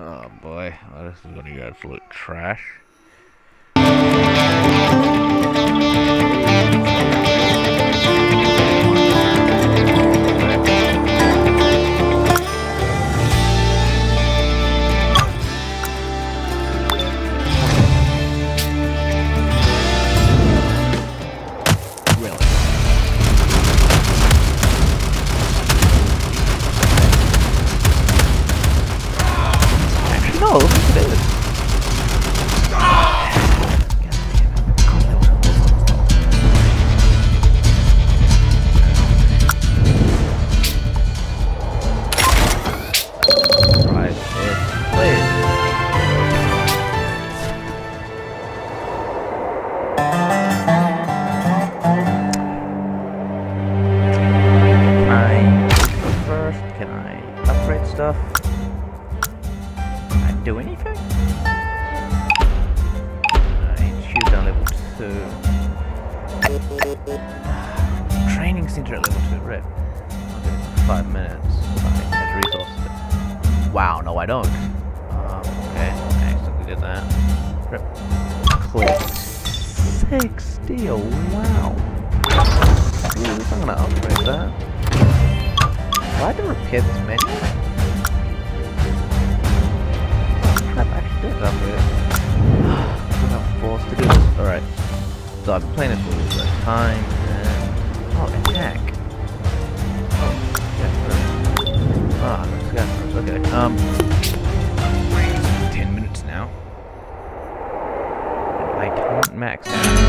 Oh boy, this is gonna be absolute trash. Do anything? I choose on level two. Training center at level two, right? Okay, five minutes. I add resources. Wow, no, I don't. Um, okay, I accidentally did that. Rip. Click. 60, oh wow. Ooh, I'm gonna upgrade that. Do I repair this menu? Been it for the time, and... Oh, attack. Oh, yeah, Ah, Okay, um... 10 minutes now. I don't max out.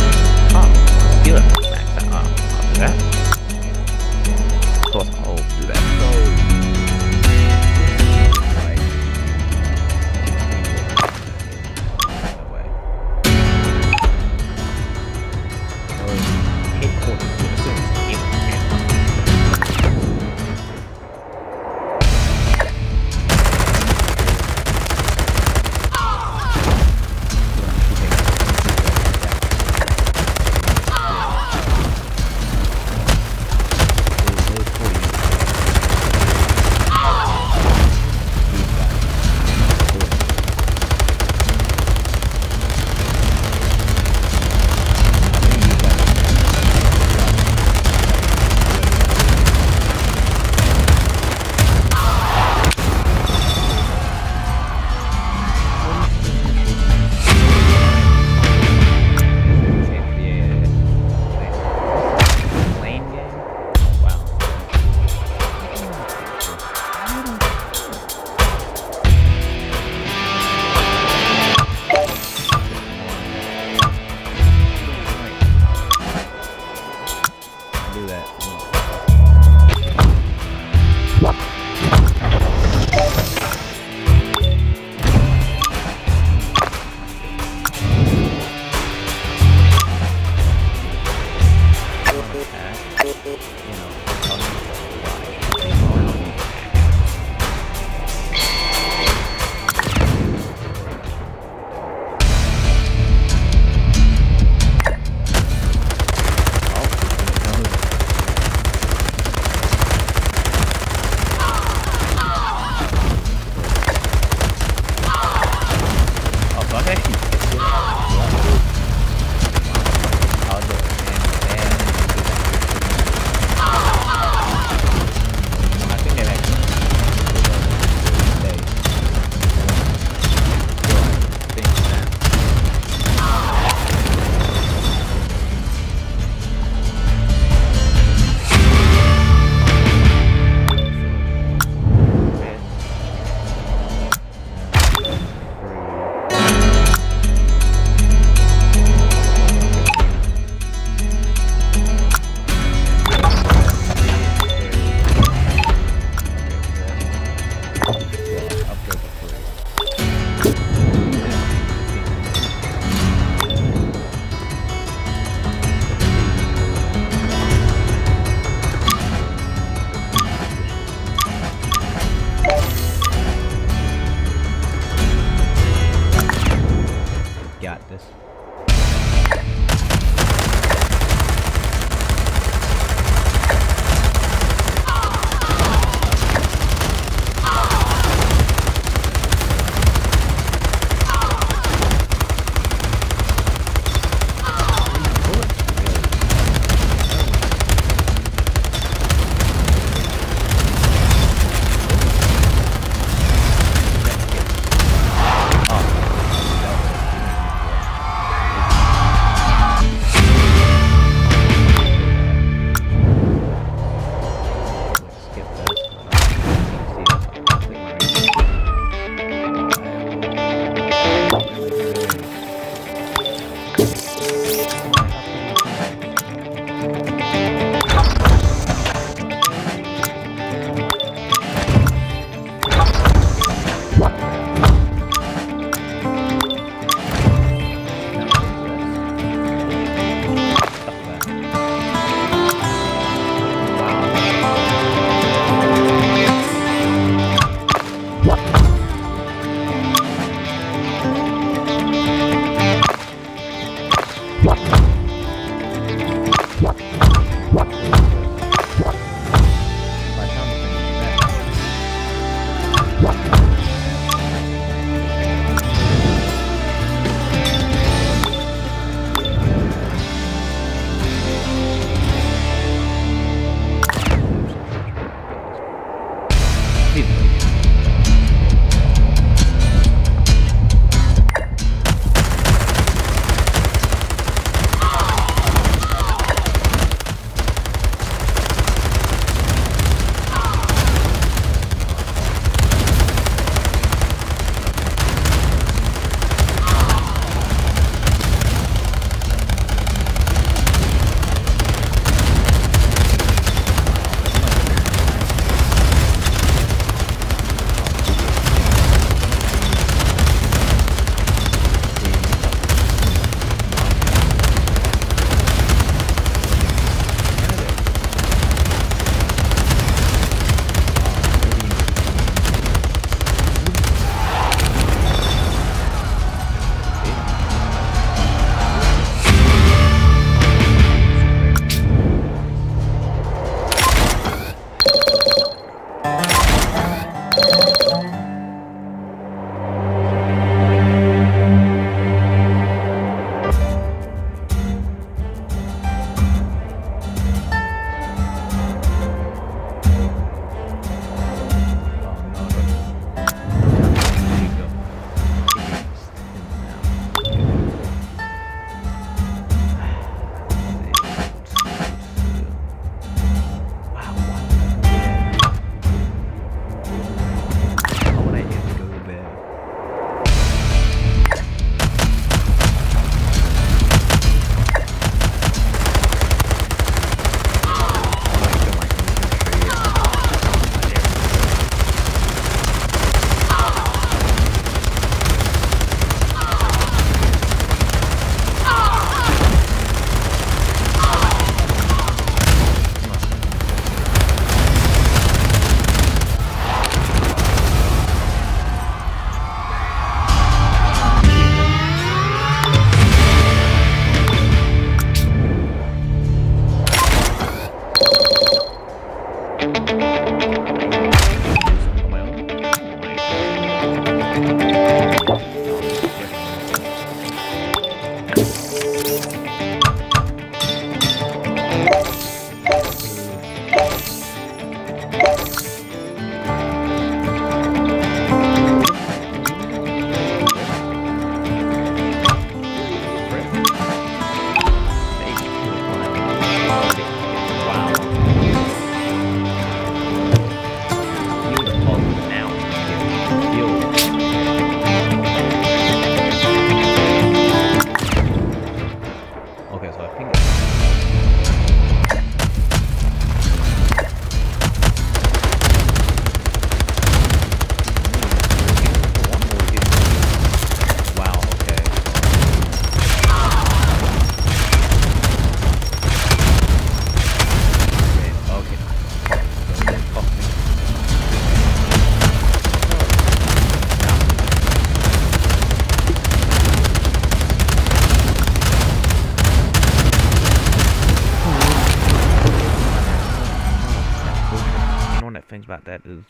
That is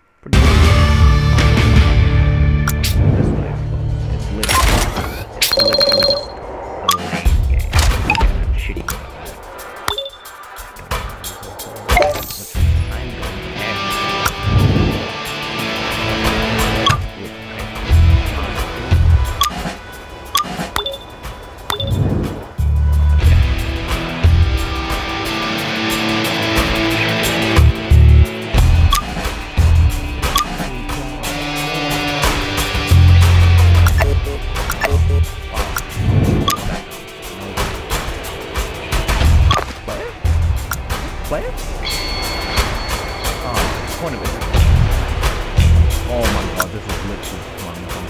Oh, point of it. Oh my god, this is literally fun.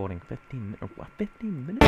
Recording 15 15 minutes?